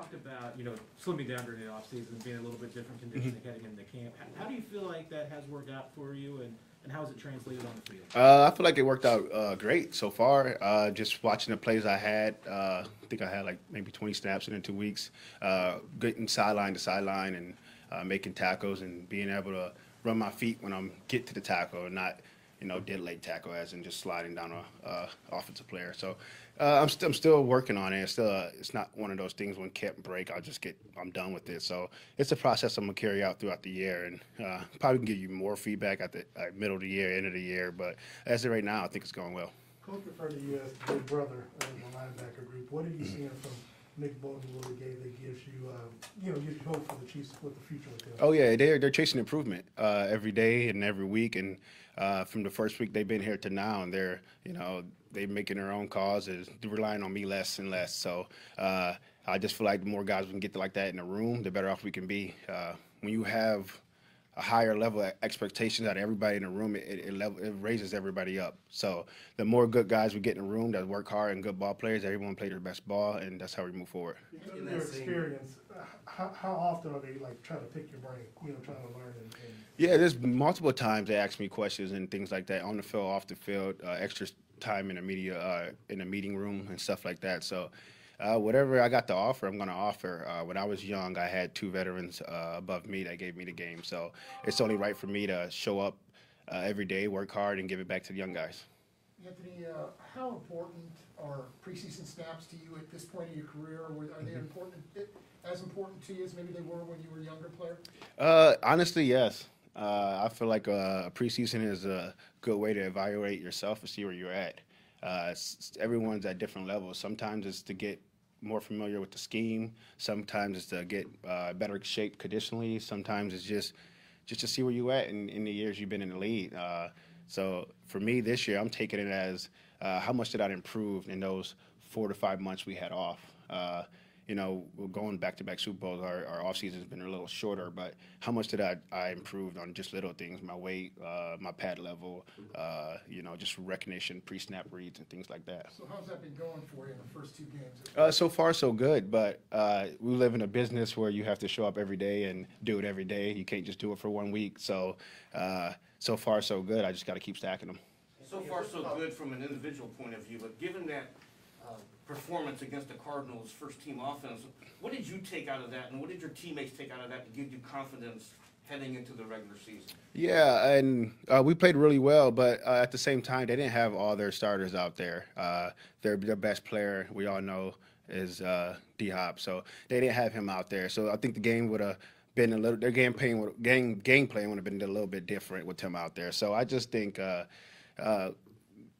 talked about, you know, slimming down during the offseason, being a little bit different conditioning Mm-hmm. heading into camp. How, how do you feel like that has worked out for you, and, and how has it translated on the field? Uh, I feel like it worked out uh, great so far. Uh, just watching the plays I had, uh, I think I had like maybe 20 snaps in two weeks, uh, getting sideline to sideline and uh, making tackles and being able to run my feet when I'm get to the tackle and not, you know, dead leg tackle as in just sliding down a uh, offensive player. So uh, I'm, st- I'm still working on it. It's still uh, it's not one of those things when camp break I'll just get I'm done with it. So it's a process I'm gonna carry out throughout the year and uh, probably can give you more feedback at the uh, middle of the year, end of the year. But as of right now, I think it's going well. Coach referred to you as big brother of the linebacker group. What are you seeing from Nick Bolton, Gay, that gives you, um, you know, gives you hope for the Chiefs, the future? Oh yeah, they're they're chasing improvement uh, every day and every week, and uh, from the first week they've been here to now, and they're you know they're making their own calls, and relying on me less and less. So uh, I just feel like the more guys we can get like that in the room, the better off we can be. Uh, when you have a higher level of expectations out of everybody in the room, it, it, level, it raises everybody up. So the more good guys we get in the room that work hard and good ball players, everyone play their best ball, and that's how we move forward. In your experience, how, how often are they like trying to pick your brain, you know, trying to learn and, and Yeah, there's multiple times they ask me questions and things like that on the field, off the field, uh, extra time in the media, uh, in the meeting room and stuff like that. So, uh, whatever I got to offer, I'm going to offer. Uh, when I was young, I had two veterans uh, above me that gave me the game. So it's only right for me to show up uh, every day, work hard, and give it back to the young guys. Anthony, uh, how important are preseason snaps to you at this point in your career? Are they important, as important to you as maybe they were when you were a younger player? Uh, honestly, yes. Uh, I feel like uh, a preseason is a good way to evaluate yourself and see where you're at. Uh, everyone's at different levels. Sometimes it's to get more familiar with the scheme. Sometimes it's to get uh, better shape conditionally. Sometimes it's just just to see where you at in, in the years you've been in the league. Uh, so for me this year, I'm taking it as uh, how much did I improve in those four to five months we had off. You know, we're going back to back Super Bowls. Our, our off season's been a little shorter, but how much did I, I improved on just little things, my weight, uh, my pad level, uh, you know, just recognition, pre snap reads, and things like that. So how's that been going for you in the first two games? Uh, so far, so good, but uh, we live in a business where you have to show up every day and do it every day. You can't just do it for one week. So, uh, so far, so good. I just got to keep stacking them. So far, so good from an individual point of view, but given that uh, performance against the Cardinals' first-team offense, what did you take out of that, and what did your teammates take out of that to give you confidence heading into the regular season? Yeah, and uh, we played really well, but uh, at the same time, they didn't have all their starters out there. Uh, their their best player, we all know, is uh, D Hop, so they didn't have him out there. So I think the game would have been a little. Their game playing game game would have been a little bit different with him out there. So I just think.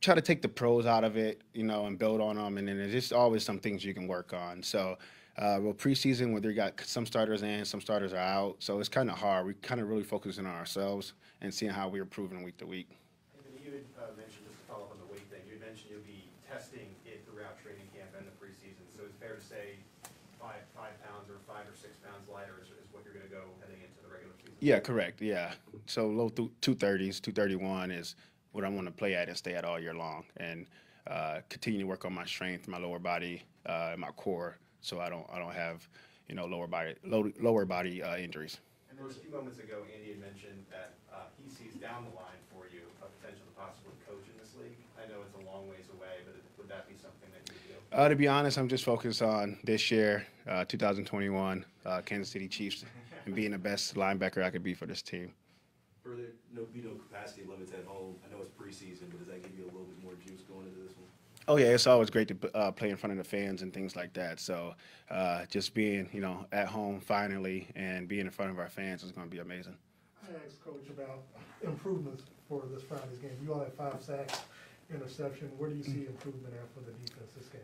Try to take the pros out of it, you know, and build on them. And then there's just always some things you can work on. So, uh, well, preseason, where they got some starters in, some starters are out. So it's kind of hard. We kind of really focusing on ourselves and seeing how we're improving week to week. Anthony, you had uh, mentioned, just to follow up on the weight thing, you had mentioned you'll be testing it throughout training camp and the preseason. So it's fair to say five, five pounds or five or six pounds lighter is, is what you're gonna go heading into the regular season? Yeah, correct. Yeah. So low th- 230s, 231 is what I want to play at and stay at all year long, and uh, continue to work on my strength, my lower body, uh, and my core, so I don't I don't have you know lower body low, lower body uh, injuries. And there was a few moments ago, Andy had mentioned that uh, he sees down the line for you a potential to possibly coach in this league. I know it's a long ways away, but would that be something that you do? Uh, to be honest, I'm just focused on this year, uh, 2021, uh, Kansas City Chiefs, and being the best linebacker I could be for this team. Are there no, be no capacity limits at home? I know it's preseason, but does that give you a little bit more juice going into this one? Oh yeah, it's always great to uh, play in front of the fans and things like that. So uh, just being, you know, at home finally and being in front of our fans is going to be amazing. I asked Coach about improvements for this Friday's game. You all had five sacks, interception. Where do you see improvement at for the defense this game?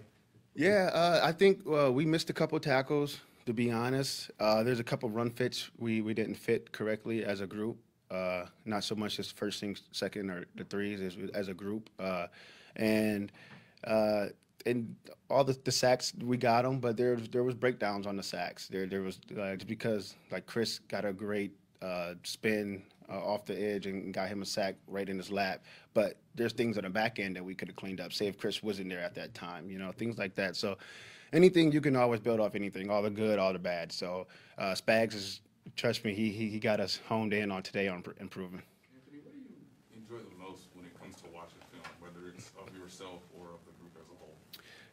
Yeah, uh, I think uh, we missed a couple tackles. To be honest, uh, there's a couple run fits we, we didn't fit correctly as a group. Uh, not so much as first thing, second, or the threes as, as a group. Uh, and uh, and all the, the sacks we got them, but there there was breakdowns on the sacks. There there was uh, because like Chris got a great uh, spin uh, off the edge and got him a sack right in his lap. But there's things on the back end that we could have cleaned up. Say if Chris wasn't there at that time, you know, things like that. So anything you can always build off anything, all the good, all the bad. So uh, Spags is trust me, he, he he got us honed in on today on pr- improving. Anthony, what do you enjoy the most when it comes to watching film, whether it's of yourself or of the group as a whole?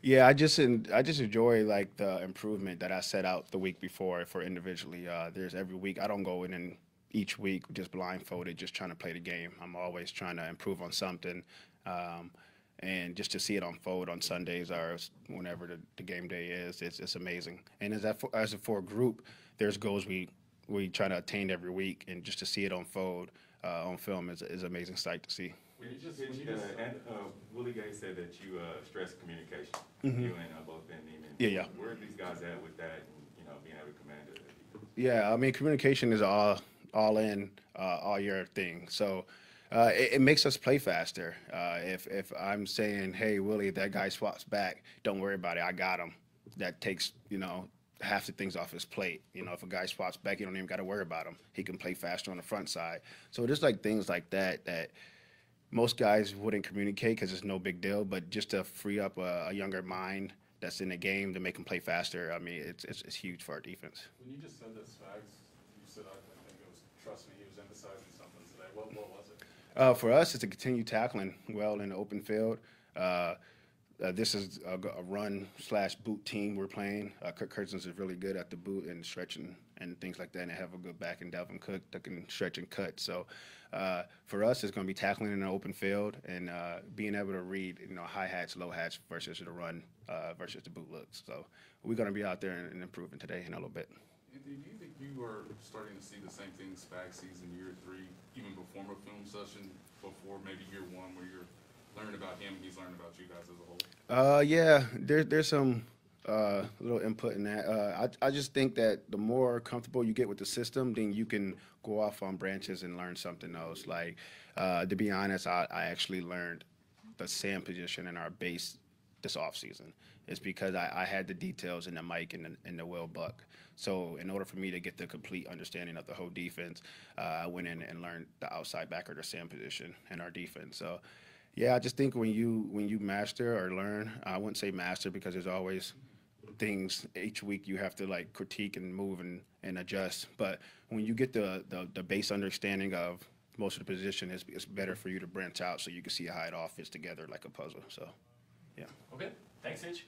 Yeah, I just I just enjoy like the improvement that I set out the week before for individually. Uh, there's every week I don't go in and each week just blindfolded, just trying to play the game. I'm always trying to improve on something, um, and just to see it unfold on Sundays or whenever the, the game day is, it's it's amazing. And as that for, as a for a group, there's goals we we try to attain every week, and just to see it unfold uh, on film is is an amazing sight to see. When you just, when you just, and, uh, Willie Gay said that you, uh, stress communication, Mhm. you and, uh, both Ben Niemann. Yeah, yeah. Where are these guys at with that, and, you know, being able to command it? Yeah, I mean, communication is all all in, uh, all your thing. So uh, it, it makes us play faster. Uh, if if I'm saying, hey Willie, if that guy swaps back, don't worry about it, I got him. That takes you know half the things off his plate. You know, if a guy spots back, you don't even got to worry about him. He can play faster on the front side. So just like things like that that most guys wouldn't communicate because it's no big deal. But just to free up a, a younger mind that's in the game to make him play faster, I mean, it's it's, it's huge for our defense. When you just said that Spags, you said, I I think it was, trust me, he was emphasizing something today. What, what was it? Uh, for us, it's to continue tackling well in the open field. Uh, uh, this is a run slash boot team we're playing. Uh, Kirk Cousins is really good at the boot and stretching and things like that, and they have a good back in Dalvin Cook that can stretch and cut. So uh, for us, it's going to be tackling in an open field and uh, being able to read, you know, high hats, low hats versus the run uh, versus the boot looks. So we're going to be out there and, and improving today in a little bit. Anthony, do you think you are starting to see the same thing Spags season year three, even before a film session, before maybe year one, where you're learning about him, he's learning about you guys as a whole? Uh, yeah, there, there's some uh, little input in that. Uh, I, I just think that the more comfortable you get with the system, then you can go off on branches and learn something else. Like, uh, to be honest, I, I actually learned the Sam position in our base this offseason. It's because I, I had the details in the Mike and the, and the Will Buck. So in order for me to get the complete understanding of the whole defense, uh, I went in and learned the outside backer, the Sam position in our defense. So yeah, I just think when you when you master or learn, I wouldn't say master because there's always things each week you have to like critique and move and, and adjust. But when you get the, the the base understanding of most of the position, it's, it's better for you to branch out so you can see how it all fits together like a puzzle. So, yeah. Okay, thanks, Hitch.